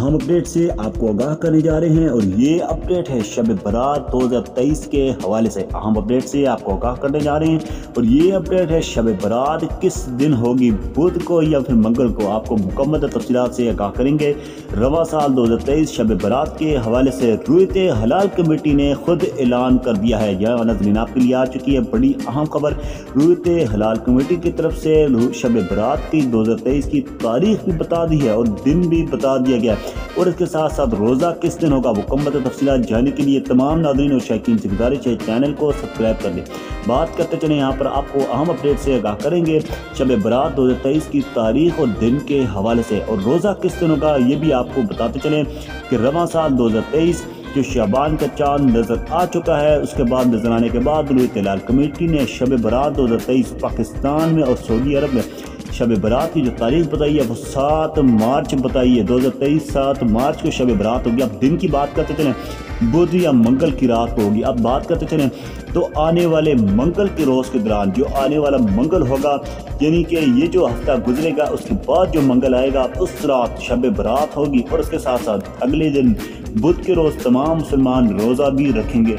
अहम अपडेट से आपको आगाह करने जा रहे हैं और ये अपडेट है शब बरात 2023 के हवाले से। अहम अपडेट से आपको आगाह करने जा रहे हैं और ये अपडेट है शब बरात किस दिन होगी, बुध को या फिर मंगल को? आपको मुकम्मल तफसीत से आगाह करेंगे। रवा साल 2023 शब बरात के हवाले से रूत हलाल कमेटी ने खुद ऐलान कर दिया है। यह नजरीन, आपके लिए आ चुकी है बड़ी अहम खबर। रूत हलाल कमेटी की तरफ़ से शब बरात की दो हज़ार तेईस की तारीख भी बता दी है और दिन भी बता दिया गया। और इसके साथ साथ रोज़ा किस दिन होगा मुकम्मल तफसी जानने के लिए तमाम नादरीन और शैकीन से गुजारिश है चैनल को सब्सक्राइब कर लें। बात करते चले यहाँ पर आपको अहम अपडेट से आगाह करेंगे। शब बरात दो हज़ार तेईस की तारीख और दिन के हवाले से और रोज़ा किस दिन होगा, ये भी आपको बताते चलें कि रवा साल दो हज़ार तेईस जो शाबान का चाँद नज़र आ चुका है, उसके बाद नज़र आने के बाद लाल कमेटी ने शब बरात दो हज़ार तेईस पाकिस्तान में और सऊदी अरब में शब बरात की जो तारीख बताई है, वो सात मार्च बताई है, दो हज़ार तेईस सात मार्च को शब बरात होगी। अब दिन की बात करते चलें, बुध या मंगल की रात को होगी। अब बात करते चलें तो आने वाले मंगल के रोज़ के दौरान जो आने वाला मंगल होगा, यानी कि ये जो हफ़्ता गुजरेगा, उसके बाद जो मंगल आएगा, उस रात शब बरात होगी और उसके साथ साथ अगले दिन बुध के रोज़ तमाम मुसलमान रोज़ा भी रखेंगे।